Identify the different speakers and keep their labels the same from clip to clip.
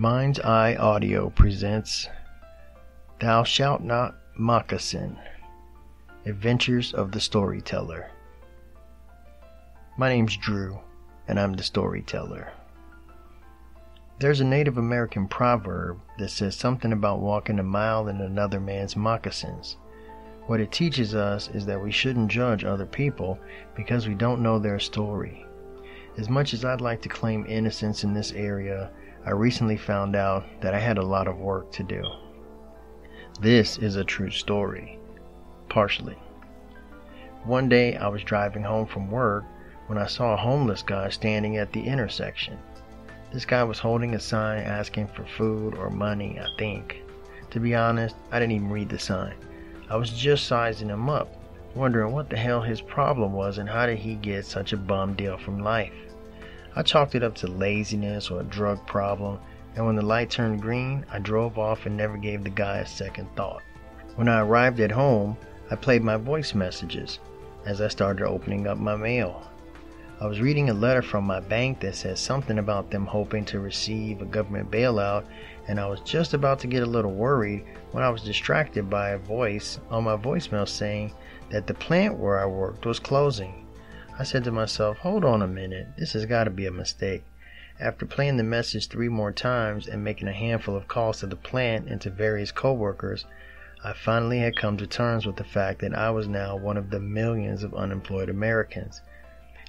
Speaker 1: Mind's Eye Audio presents Thou Shalt Not Mocca-Sin Adventures of the Storyteller. My name's Drew, and I'm the storyteller. There's a Native American proverb that says something about walking a mile in another man's moccasins. What it teaches us is that we shouldn't judge other people because we don't know their story. As much as I'd like to claim innocence in this area, I recently found out that I had a lot of work to do. This is a true story. Partially. One day I was driving home from work when I saw a homeless guy standing at the intersection. This guy was holding a sign asking for food or money, I think. To be honest, I didn't even read the sign. I was just sizing him up, wondering what the hell his problem was and how did he get such a bum deal from life. I chalked it up to laziness or a drug problem, and when the light turned green, I drove off and never gave the guy a second thought. When I arrived at home, I played my voice messages as I started opening up my mail. I was reading a letter from my bank that said something about them hoping to receive a government bailout, and I was just about to get a little worried when I was distracted by a voice on my voicemail saying that the plant where I worked was closing. I said to myself, hold on a minute, this has got to be a mistake. After playing the message three more times and making a handful of calls to the plant and to various coworkers, I finally had come to terms with the fact that I was now one of the millions of unemployed Americans.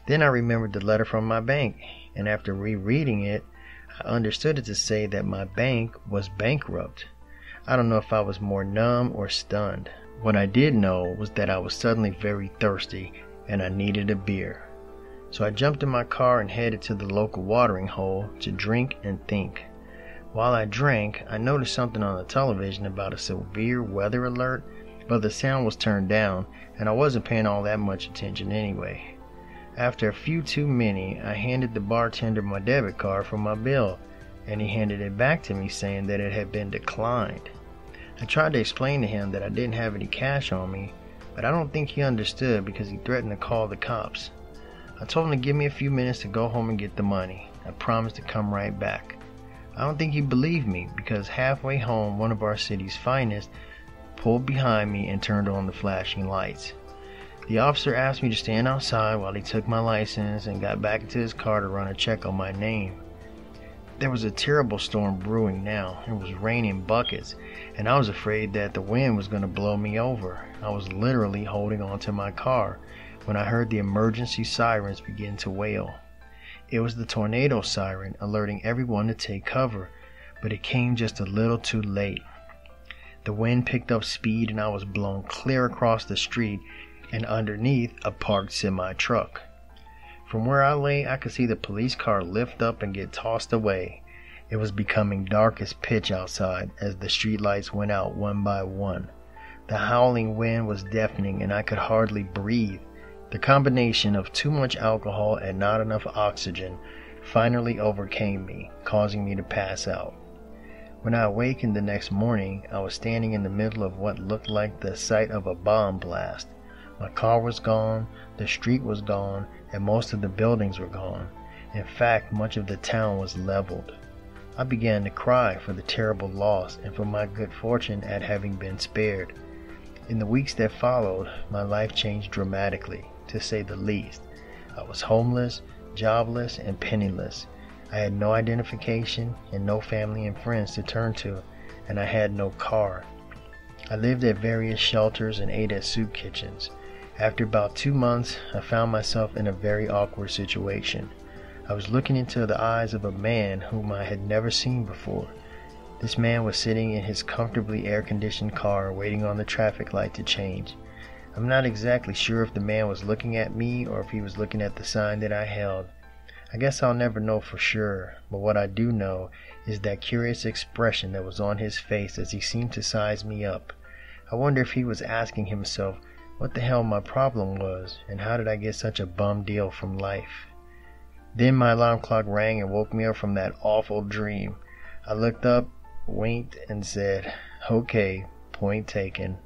Speaker 1: Then I remembered the letter from my bank, and after rereading it, I understood it to say that my bank was bankrupt. I don't know if I was more numb or stunned. What I did know was that I was suddenly very thirsty and I needed a beer. So I jumped in my car and headed to the local watering hole to drink and think. While I drank, I noticed something on the television about a severe weather alert, but the sound was turned down and I wasn't paying all that much attention anyway. After a few too many, I handed the bartender my debit card for my bill, and he handed it back to me saying that it had been declined. I tried to explain to him that I didn't have any cash on me, but I don't think he understood because he threatened to call the cops. I told him to give me a few minutes to go home and get the money. I promised to come right back. I don't think he believed me because halfway home, one of our city's finest pulled behind me and turned on the flashing lights. The officer asked me to stand outside while he took my license and got back into his car to run a check on my name. There was a terrible storm brewing now. It was raining buckets, and I was afraid that the wind was going to blow me over. I was literally holding on to my car when I heard the emergency sirens begin to wail. It was the tornado siren alerting everyone to take cover, but it came just a little too late. The wind picked up speed and I was blown clear across the street and underneath a parked semi truck. From where I lay, I could see the police car lift up and get tossed away. It was becoming dark as pitch outside as the streetlights went out one by one. The howling wind was deafening and I could hardly breathe. The combination of too much alcohol and not enough oxygen finally overcame me, causing me to pass out. When I awakened the next morning, I was standing in the middle of what looked like the site of a bomb blast. My car was gone, the street was gone, and most of the buildings were gone. In fact, much of the town was leveled. I began to cry for the terrible loss and for my good fortune at having been spared. In the weeks that followed, my life changed dramatically, to say the least. I was homeless, jobless, and penniless. I had no identification and no family and friends to turn to, and I had no car. I lived at various shelters and ate at soup kitchens. After about two months, I found myself in a very awkward situation. I was looking into the eyes of a man whom I had never seen before. This man was sitting in his comfortably air conditioned car waiting on the traffic light to change. I'm not exactly sure if the man was looking at me or if he was looking at the sign that I held. I guess I'll never know for sure, but what I do know is that curious expression that was on his face as he seemed to size me up. I wonder if he was asking himself what the hell my problem was, and how did I get such a bum deal from life. Then my alarm clock rang and woke me up from that awful dream. I looked up, winked, and said, Okay, point taken.